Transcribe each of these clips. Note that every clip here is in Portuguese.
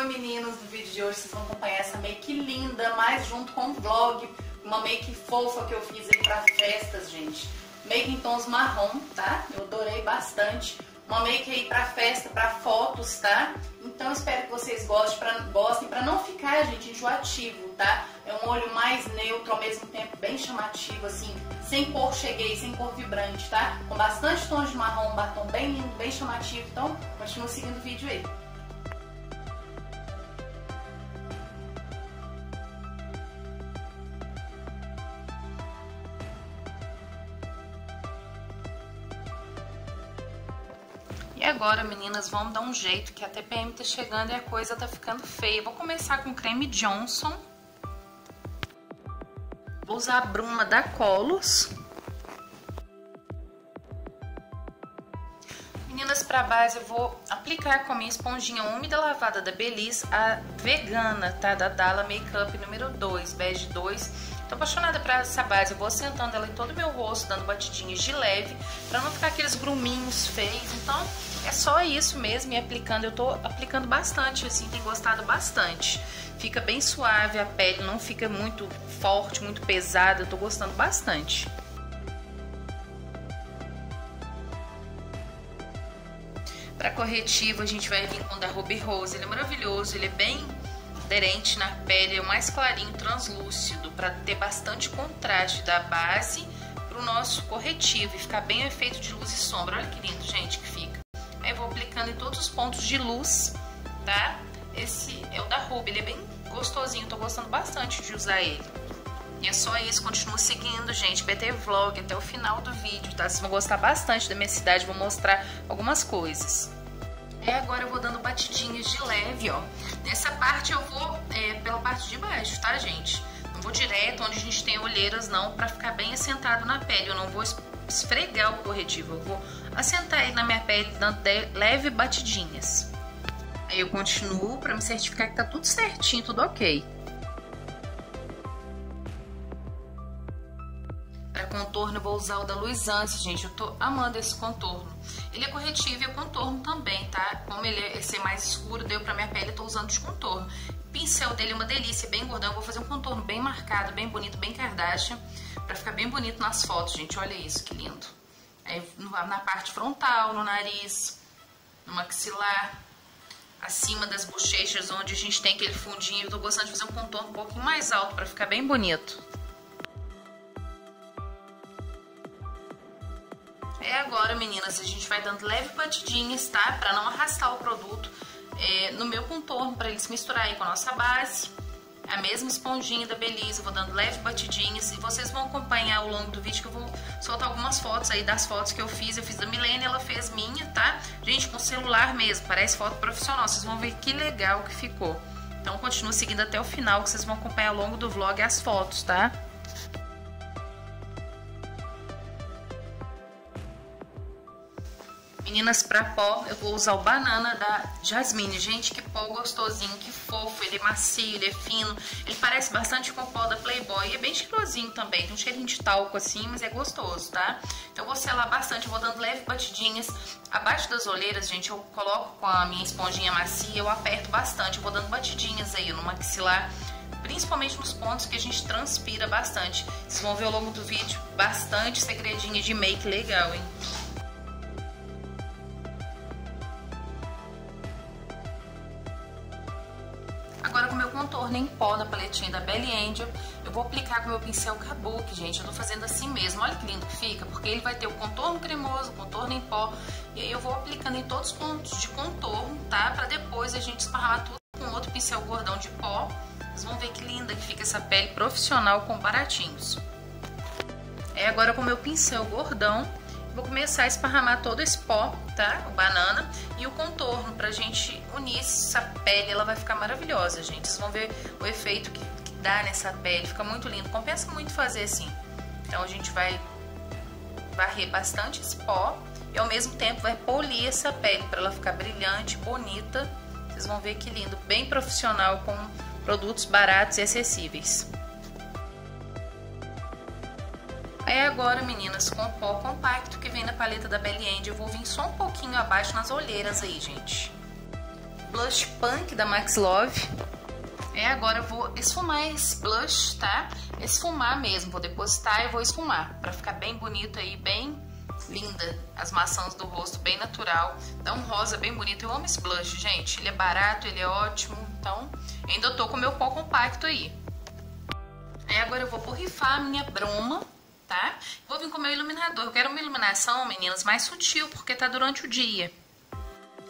Oi meninos, no vídeo de hoje vocês vão acompanhar essa make linda, mais junto com o vlog, uma make fofa que eu fiz aí pra festas, gente. Make em tons marrom, tá? Eu adorei bastante. Uma make aí pra festa, pra fotos, tá? Então espero que vocês gostem pra, gostem, pra não ficar, gente, enjoativo, tá? É um olho mais neutro, ao mesmo tempo bem chamativo, assim, sem cor cheguei, sem cor vibrante, tá? Com bastante tons de marrom, um batom bem lindo, bem chamativo. Então, continua seguindo o vídeo aí. Agora, meninas, vamos dar um jeito que a TPM tá chegando e a coisa tá ficando feia. Vou começar com creme Johnson. Vou usar a bruma da Colos. Meninas, para base eu vou aplicar com a minha esponjinha úmida lavada da Belize, a vegana, tá? Da Dalla Makeup número 2, bege 2 Tô apaixonada por essa base, eu vou sentando ela em todo o meu rosto, dando batidinhas de leve, pra não ficar aqueles gruminhos feios. Então, é só isso mesmo, e aplicando, eu tô aplicando bastante, assim, tem gostado bastante. Fica bem suave a pele, não fica muito forte, muito pesada, eu tô gostando bastante. Para corretivo, a gente vai vir com o da Ruby Rose, ele é maravilhoso, ele é bem aderente na pele, é o mais clarinho, translúcido, para ter bastante contraste da base para o nosso corretivo e ficar bem o efeito de luz e sombra. Olha que lindo, gente, que fica. Aí eu vou aplicando em todos os pontos de luz, tá? Esse é o da Ruby, ele é bem gostosinho, tô gostando bastante de usar ele. E é só isso, continuo seguindo, gente, BT Vlog até o final do vídeo, tá? Vocês vão gostar bastante da minha cidade, vou mostrar algumas coisas. E agora eu vou dando batidinhas de leve, ó. Nessa parte eu vou é, pela parte de baixo, tá, gente? Não vou direto onde a gente tem olheiras, não, pra ficar bem assentado na pele. Eu não vou esfregar o corretivo, eu vou assentar ele na minha pele, dando leve batidinhas. Aí eu continuo pra me certificar que tá tudo certinho, tudo ok. Contorno eu vou usar o da Luisance, gente. Eu tô amando esse contorno. Ele é corretivo e é contorno também, tá? Como ele é ser mais escuro, deu pra minha pele, eu tô usando de contorno. O pincel dele é uma delícia, bem gordão. Eu vou fazer um contorno bem marcado, bem bonito, bem Kardashian. Pra ficar bem bonito nas fotos, gente. Olha isso, que lindo. Aí, na parte frontal, no nariz, no maxilar, acima das bochechas, onde a gente tem aquele fundinho. Eu tô gostando de fazer um contorno um pouquinho mais alto pra ficar bem bonito. É agora, meninas, a gente vai dando leve batidinhas, tá? Pra não arrastar o produto é, no meu contorno, pra se misturar aí com a nossa base. A mesma esponjinha da Belize, vou dando leve batidinhas e vocês vão acompanhar ao longo do vídeo que eu vou soltar algumas fotos aí das fotos que eu fiz. Eu fiz da Milene, ela fez minha, tá? Gente, com celular mesmo, parece foto profissional. Vocês vão ver que legal que ficou. Então continue seguindo até o final que vocês vão acompanhar ao longo do vlog as fotos, tá? Meninas, pra pó, eu vou usar o banana da Jasmine. Gente, que pó gostosinho, que fofo. Ele é macio, ele é fino. Ele parece bastante com o pó da Playboy. E é bem cheirosinho também. Tem um cheirinho de talco assim, mas é gostoso, tá? Então eu vou selar bastante. Eu vou dando leve batidinhas. Abaixo das olheiras, gente, eu coloco com a minha esponjinha macia. Eu aperto bastante. Eu vou dando batidinhas aí no maxilar principalmente nos pontos que a gente transpira bastante. Vocês vão ver ao longo do vídeo bastante segredinho de make legal, hein? Contorno em pó na paletinha da Belly Angel. Eu vou aplicar com meu pincel Kabuki, gente. Eu tô fazendo assim mesmo. Olha que lindo que fica, porque ele vai ter o contorno cremoso, o contorno em pó. E aí eu vou aplicando em todos os pontos de contorno, tá? Pra depois a gente esparramar tudo com outro pincel gordão de pó. Vocês vão ver que linda que fica essa pele profissional com baratinhos. É agora com meu pincel gordão Vou começar a esparramar todo esse pó, tá? O banana e o contorno pra gente unir essa pele, ela vai ficar maravilhosa, gente. Vocês vão ver o efeito que, que dá nessa pele, fica muito lindo. Compensa muito fazer assim. Então a gente vai varrer bastante esse pó e ao mesmo tempo vai polir essa pele para ela ficar brilhante, bonita. Vocês vão ver que lindo, bem profissional com produtos baratos e acessíveis. Aí agora, meninas, com o pó compacto que vem na paleta da Belly End, eu vou vir só um pouquinho abaixo nas olheiras aí, gente. blush punk da Max Love. É, agora eu vou esfumar esse blush, tá? Esfumar mesmo, vou depositar e vou esfumar, pra ficar bem bonito aí, bem linda. As maçãs do rosto, bem natural. Dá um rosa bem bonito. Eu amo esse blush, gente. Ele é barato, ele é ótimo. Então, ainda tô com o meu pó compacto aí. Aí agora eu vou borrifar a minha bruma, tá? Vou vir com o meu iluminador. Eu quero uma iluminação, meninas, mais sutil, porque tá durante o dia.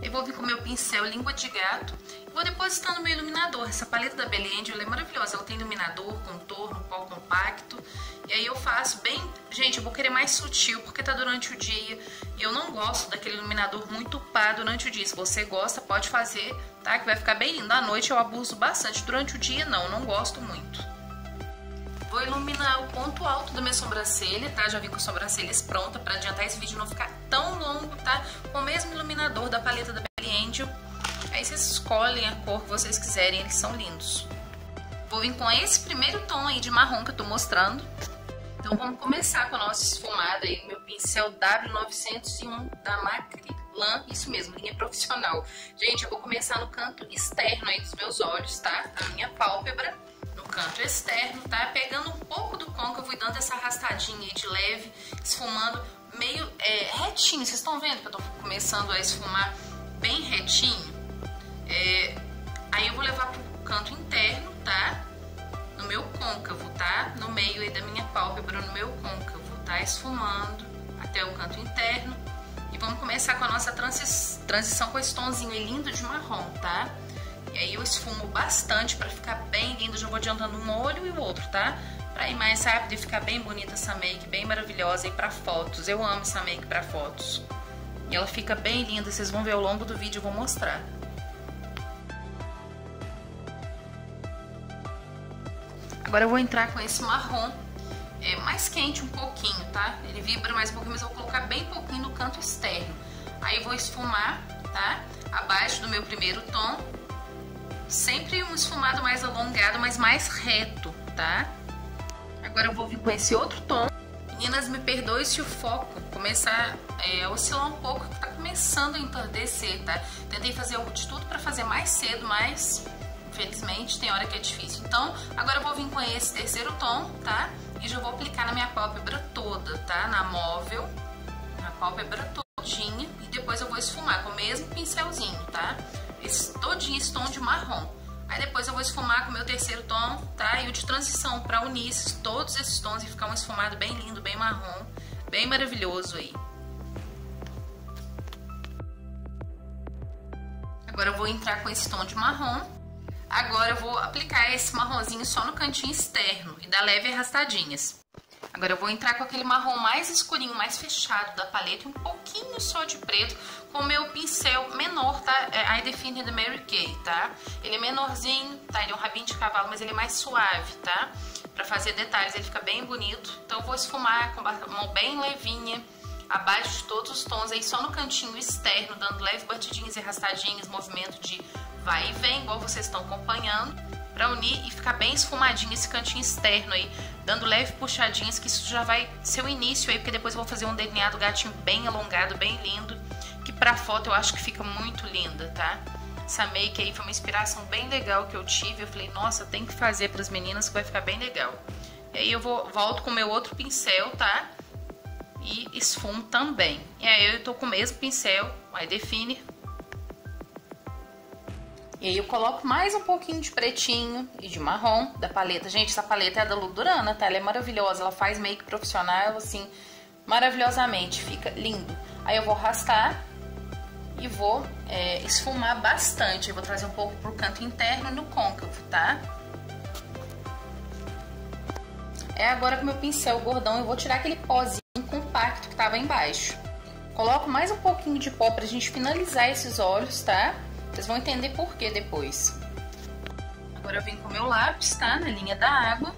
Eu vou vir com o meu pincel língua de gato e vou depositando meu iluminador. Essa paleta da Belly Angel é maravilhosa. Ela tem iluminador, contorno, pó compacto. E aí eu faço bem... Gente, eu vou querer mais sutil porque tá durante o dia. E eu não gosto daquele iluminador muito pá durante o dia. Se você gosta, pode fazer, tá? Que vai ficar bem lindo. À noite eu abuso bastante. Durante o dia, não. Não gosto muito. Vou iluminar o ponto alto da minha sobrancelha, tá? Já vim com as sobrancelhas pronta para adiantar esse vídeo não ficar tão longo, tá? Com o mesmo iluminador da paleta da Belly Angel. Aí vocês escolhem a cor que vocês quiserem, eles são lindos. Vou vir com esse primeiro tom aí de marrom que eu tô mostrando. Então vamos começar com a nossa esfumada aí, meu pincel W901 da Macrylan, isso mesmo, linha profissional. Gente, eu vou começar no canto externo aí dos meus olhos, tá? A minha pálpebra canto externo, tá? Pegando um pouco do côncavo e dando essa arrastadinha aí de leve, esfumando meio é, retinho. Vocês estão vendo que eu tô começando a esfumar bem retinho? É, aí eu vou levar pro canto interno, tá? No meu côncavo, tá? No meio aí da minha pálpebra, no meu côncavo, tá? Esfumando até o canto interno. E vamos começar com a nossa transição com esse tomzinho lindo de marrom, tá? E aí eu esfumo bastante para ficar bem lindo. Já vou adiantando um olho e o outro, tá? Pra ir mais rápido e ficar bem bonita essa make, bem maravilhosa. E pra fotos, eu amo essa make pra fotos. E ela fica bem linda, vocês vão ver ao longo do vídeo, eu vou mostrar. Agora eu vou entrar com esse marrom é, mais quente um pouquinho, tá? Ele vibra mais um pouquinho, mas eu vou colocar bem pouquinho no canto externo. Aí eu vou esfumar, tá? Abaixo do meu primeiro tom Sempre um esfumado mais alongado, mas mais reto, tá? Agora eu vou vir com esse outro tom. Meninas, me perdoe se o foco começar é, a oscilar um pouco, que tá começando a entardecer, tá? Tentei fazer de tudo para fazer mais cedo, mas infelizmente tem hora que é difícil. Então, agora eu vou vir com esse terceiro tom, tá? E já vou aplicar na minha pálpebra toda, tá? Na móvel, na pálpebra todinha. E depois eu vou esfumar com o mesmo pincelzinho, tá? Todinho esse tom de marrom. Aí depois eu vou esfumar com o meu terceiro tom, tá? E o de transição para unir esses, todos esses tons e ficar um esfumado bem lindo, bem marrom, bem maravilhoso aí. Agora eu vou entrar com esse tom de marrom. Agora eu vou aplicar esse marronzinho só no cantinho externo e dar leve arrastadinhas. Agora eu vou entrar com aquele marrom mais escurinho, mais fechado da paleta, um pouquinho só de preto, com o meu pincel menor, tá? É I Define da Mary Kay, tá? Ele é menorzinho, tá? Ele é um rabinho de cavalo, mas ele é mais suave, tá? Pra fazer detalhes, ele fica bem bonito. Então eu vou esfumar com a mão bem levinha, abaixo de todos os tons, aí só no cantinho externo, dando leves batidinhas e arrastadinhas, movimento de vai e vem, igual vocês estão acompanhando para unir e ficar bem esfumadinho esse cantinho externo aí, dando leve puxadinhas, que isso já vai ser o início aí, porque depois eu vou fazer um delineado gatinho bem alongado, bem lindo, que pra foto eu acho que fica muito linda, tá? Essa make aí foi uma inspiração bem legal que eu tive, eu falei, nossa, tem que fazer pras meninas que vai ficar bem legal. E aí eu vou, volto com o meu outro pincel, tá? E esfumo também. E aí eu tô com o mesmo pincel, aí define e aí eu coloco mais um pouquinho de pretinho e de marrom da paleta. Gente, essa paleta é da Ludurana, tá? Ela é maravilhosa, ela faz make profissional, assim, maravilhosamente. Fica lindo. Aí eu vou arrastar e vou é, esfumar bastante. Eu vou trazer um pouco pro canto interno e no côncavo, tá? É agora com meu pincel gordão eu vou tirar aquele pozinho compacto que tava embaixo. Coloco mais um pouquinho de pó pra gente finalizar esses olhos, tá? Vocês vão entender por que depois. Agora eu vim com o meu lápis, tá? Na linha da água.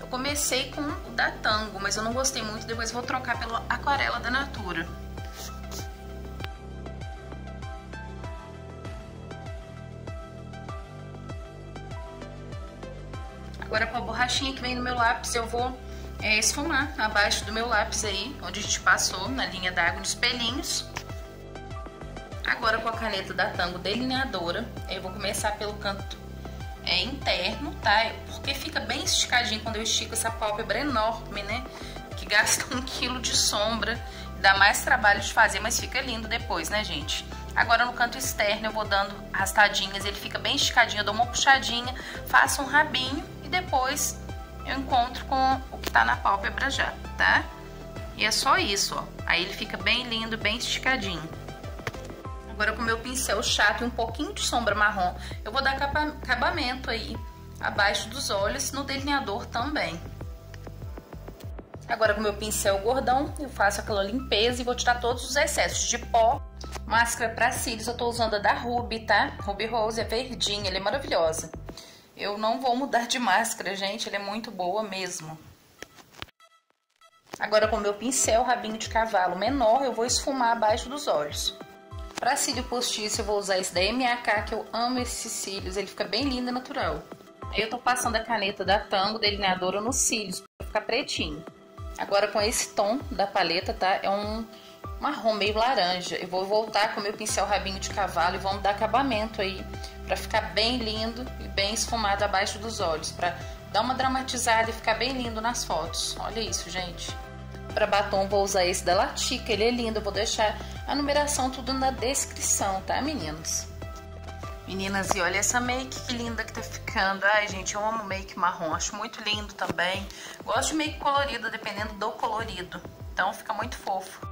Eu comecei com o da Tango, mas eu não gostei muito. Depois vou trocar pela aquarela da Natura. Agora com a borrachinha que vem no meu lápis, eu vou é, esfumar abaixo do meu lápis aí, onde a gente passou, na linha d'água, nos pelinhos Agora com a caneta da Tango delineadora, eu vou começar pelo canto é, interno, tá? Porque fica bem esticadinho quando eu estico essa pálpebra enorme, né? Que gasta um quilo de sombra, dá mais trabalho de fazer, mas fica lindo depois, né, gente? Agora no canto externo eu vou dando arrastadinhas, ele fica bem esticadinho, eu dou uma puxadinha, faço um rabinho e depois eu encontro com o que tá na pálpebra já, tá? E é só isso, ó. Aí ele fica bem lindo, bem esticadinho. Agora com meu pincel chato e um pouquinho de sombra marrom, eu vou dar acabamento aí abaixo dos olhos, no delineador também. Agora com meu pincel gordão, eu faço aquela limpeza e vou tirar todos os excessos de pó. Máscara para cílios, eu tô usando a da Ruby, tá? Ruby Rose, é verdinha, ela é maravilhosa. Eu não vou mudar de máscara, gente, ela é muito boa mesmo. Agora com meu pincel rabinho de cavalo menor, eu vou esfumar abaixo dos olhos. Para cílio postiço, eu vou usar esse da MAK, que eu amo esses cílios, ele fica bem lindo e natural. Aí eu tô passando a caneta da Tango delineadora nos cílios, para ficar pretinho. Agora com esse tom da paleta, tá? É um marrom meio laranja. Eu vou voltar com meu pincel rabinho de cavalo e vamos dar acabamento aí, para ficar bem lindo e bem esfumado abaixo dos olhos, para dar uma dramatizada e ficar bem lindo nas fotos. Olha isso, gente. Para batom vou usar esse da Latica, ele é lindo, vou deixar a numeração tudo na descrição, tá meninos? Meninas, e olha essa make que linda que tá ficando. Ai, gente, eu amo make marrom, acho muito lindo também. Gosto de make colorido, dependendo do colorido. Então fica muito fofo.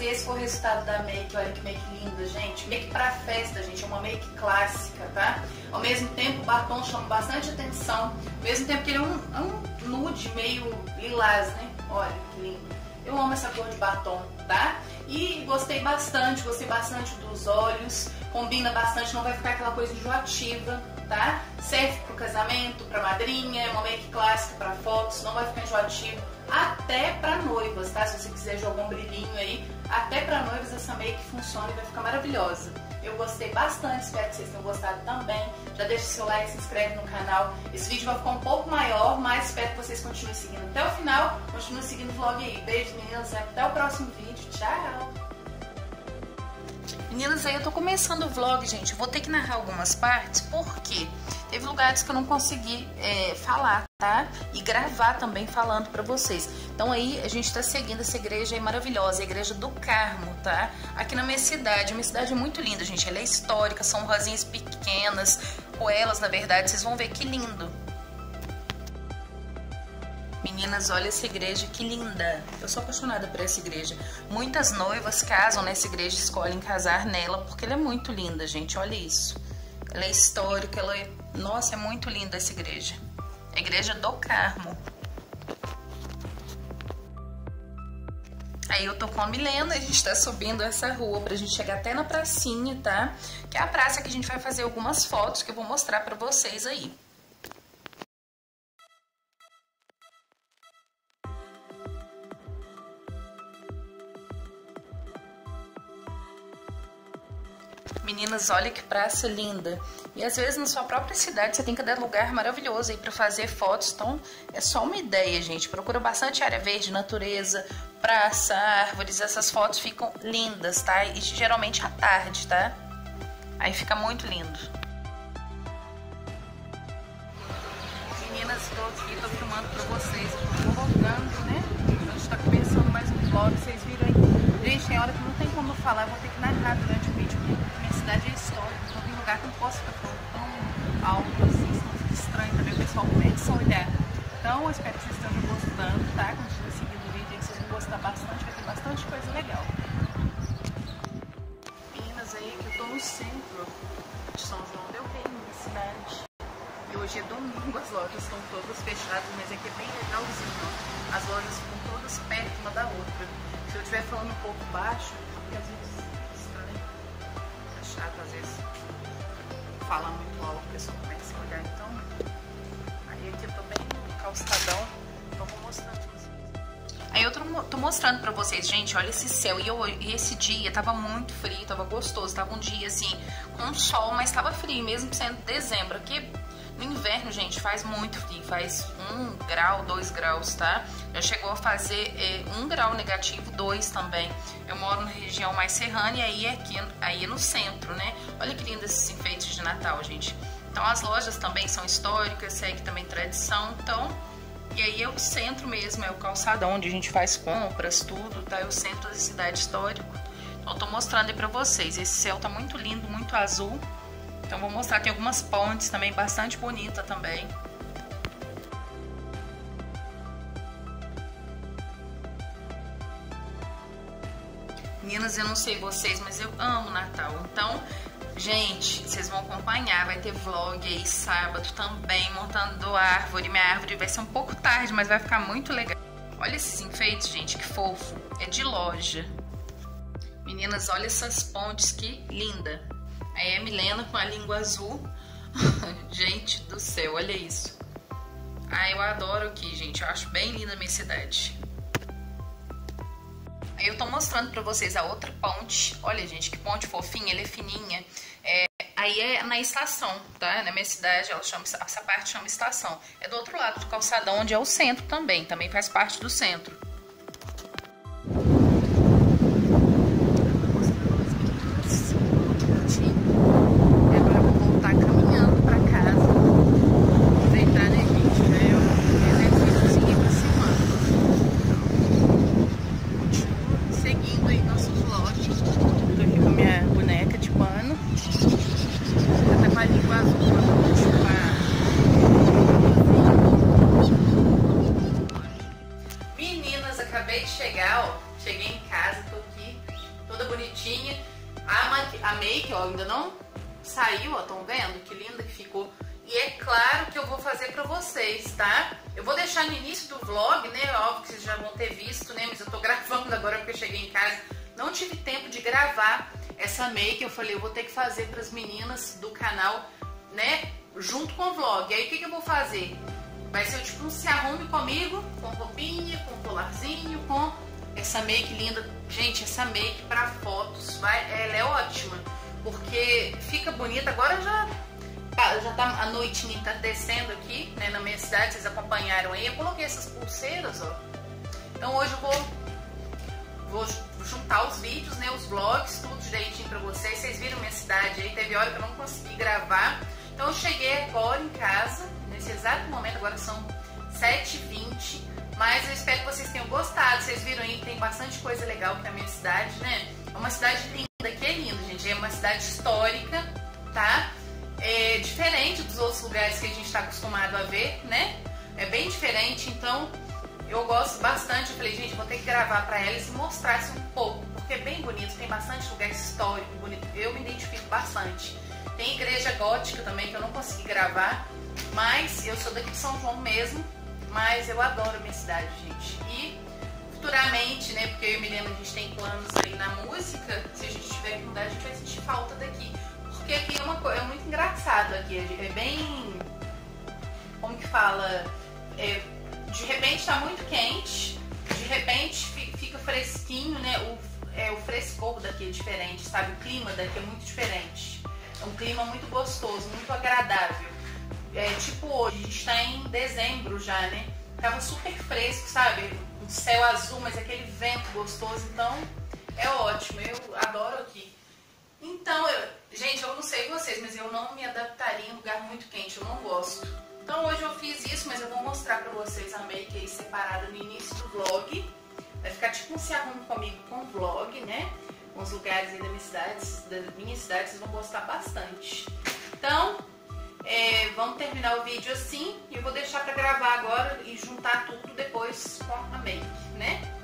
E esse foi o resultado da make. Olha que make linda, gente. Make pra festa, gente. É uma make clássica, tá? Ao mesmo tempo, o batom chama bastante atenção. Ao mesmo tempo que ele é um, é um nude meio lilás, né? Olha que lindo. Eu amo essa cor de batom, tá? E gostei bastante, gostei bastante dos olhos. Combina bastante, não vai ficar aquela coisa enjoativa, tá? Serve pro casamento, pra madrinha, é uma make clássica pra fotos, não vai ficar enjoativo até para noivas, tá? Se você quiser jogar um brilhinho aí, até para noivas essa make funciona e vai ficar maravilhosa. Eu gostei bastante, espero que vocês tenham gostado também. Já deixa seu like, se inscreve no canal. Esse vídeo vai ficar um pouco maior, mas espero que vocês continuem seguindo até o final. Continuem seguindo o vlog aí. Beijo, meninas. Até o próximo vídeo. Tchau! Meninas, aí eu tô começando o vlog, gente. Vou ter que narrar algumas partes, porque teve lugares que eu não consegui é, falar, tá? E gravar também falando pra vocês. Então aí a gente tá seguindo essa igreja aí maravilhosa, a igreja do Carmo, tá? Aqui na minha cidade, uma cidade muito linda, gente. Ela é histórica, são ruazinhas pequenas, elas, na verdade, vocês vão ver que lindo. Meninas, olha essa igreja que linda. Eu sou apaixonada por essa igreja. Muitas noivas casam nessa igreja, escolhem casar nela porque ela é muito linda, gente. Olha isso. Ela é histórica, ela é... Nossa, é muito linda essa igreja. A igreja do Carmo. Aí eu tô com a Milena, a gente tá subindo essa rua pra gente chegar até na pracinha, tá? Que é a praça que a gente vai fazer algumas fotos que eu vou mostrar pra vocês aí. Meninas, olha que praça linda. E às vezes na sua própria cidade você tem cada lugar maravilhoso aí para fazer fotos. Então é só uma ideia, gente. Procura bastante área verde, natureza, praça, árvores. Essas fotos ficam lindas, tá? E geralmente à tarde, tá? Aí fica muito lindo. Meninas, estou aqui, tô filmando para vocês. Tô voltando, né? A gente tá começando mais um vlog. Vocês viram aí? Gente, tem hora que não tem como falar. Eu vou ter que narrar durante o cidade é histórica, então tem lugar que não posso ficar tão alto assim, senão estranho também o pessoal com som ideia. Então eu espero que vocês estejam gostando, tá? Continue seguindo o vídeo aí, vocês vão gostar bastante, vai ter bastante coisa legal. Meninas aí que eu tô no centro de São João Del Rei, minha cidade. E hoje é domingo, as lojas estão todas fechadas, mas aqui é bem legalzinho. As lojas ficam todas perto uma da outra. Se eu estiver falando um pouco baixo, porque às vezes chato às vezes falar muito alto, o pessoal começa a olhar. Então, aí aqui eu tô bem calçadão, então vou mostrar pra vocês. Aí eu tô, tô mostrando mostrando pra vocês, gente, olha esse céu. E, eu, e esse dia tava muito frio, tava gostoso. Tava um dia, assim, com sol, mas tava frio, mesmo sendo dezembro. Aqui no inverno, gente, faz muito frio, faz um grau, dois graus, tá? Já chegou a fazer é, um grau negativo, dois também. Eu moro na região mais serrana e aí é aqui, aí é no centro, né? Olha que lindo esses enfeites de Natal, gente. Então as lojas também são históricas, segue também tradição, então... E aí é o centro mesmo, é o calçadão onde a gente faz compras, tudo, tá? É o centro da cidade histórica. Então eu tô mostrando aí pra vocês. Esse céu tá muito lindo, muito azul. Então vou mostrar, tem algumas pontes também bastante bonita também. Meninas, eu não sei vocês, mas eu amo Natal. Então, gente, vocês vão acompanhar. Vai ter vlog aí sábado também, montando árvore. Minha árvore vai ser um pouco tarde, mas vai ficar muito legal. Olha esses enfeites, gente, que fofo. É de loja. Meninas, olha essas pontes, que linda. Aí é a Milena com a língua azul. gente do céu, olha isso. Ah, eu adoro aqui, gente. Eu acho bem linda a minha cidade. Aí eu tô mostrando pra vocês a outra ponte. Olha, gente, que ponte fofinha, ela é fininha. É, aí é na estação, tá? Na minha cidade, ela chama, essa parte chama estação. É do outro lado do calçadão, onde é o centro também. Também faz parte do centro. Deixar no início do vlog, né? Óbvio que vocês já vão ter visto, né? Mas eu tô gravando agora porque eu cheguei em casa. Não tive tempo de gravar essa make. Eu falei, eu vou ter que fazer pras meninas do canal, né? Junto com o vlog. Aí o que, que eu vou fazer? Vai ser tipo um se arrume comigo, com roupinha, com colarzinho, com essa make linda. Gente, essa make pra fotos, vai, ela é ótima. Porque fica bonita. Agora já, já tá, a noitinha tá descendo aqui, né, na minha cidade. Vocês acompanharam aí. Eu coloquei essas pulseiras, ó. Então hoje eu vou, vou juntar os vídeos, né, os vlogs, tudo direitinho pra vocês. Vocês viram minha cidade aí. Teve hora que eu não consegui gravar. Então eu cheguei agora em casa, nesse exato momento, agora são 7h20. Mas eu espero que vocês tenham gostado. Vocês viram aí que tem bastante coisa legal aqui na minha cidade, né? É uma cidade linda, que é linda, gente. É uma cidade histórica, tá? Lugares que a gente está acostumado a ver, né? É bem diferente, então eu gosto bastante. Eu falei, gente, vou ter que gravar para elas e mostrar isso um pouco, porque é bem bonito, tem bastante lugar histórico, bonito. Eu me identifico bastante. Tem igreja gótica também que eu não consegui gravar, mas eu sou daqui de São João mesmo, mas eu adoro a minha cidade, gente. E futuramente, né, porque eu e Milena a gente tem planos aí na música, se a gente tiver que mudar, a gente vai sentir falta daqui. Porque aqui é uma é muito engraçado aqui, é bem, como que fala, é, de repente tá muito quente, de repente fica fresquinho, né, o, é, o frescor daqui é diferente, sabe, o clima daqui é muito diferente. É um clima muito gostoso, muito agradável. É, tipo hoje, a gente tá em dezembro já, né? Tava super fresco, sabe? O céu azul, mas aquele vento gostoso, então é ótimo, eu adoro aqui. Então, eu, gente, eu não sei vocês, mas eu não me adaptaria em lugar muito quente, eu não gosto. Então hoje eu fiz isso, mas eu vou mostrar pra vocês a make aí separada no início do vlog. Vai ficar tipo um se comigo com vlog, né? Os lugares aí da minha cidade, da minha cidade, vocês vão gostar bastante. Então, é, vamos terminar o vídeo assim e eu vou deixar para gravar agora e juntar tudo depois com a make, né?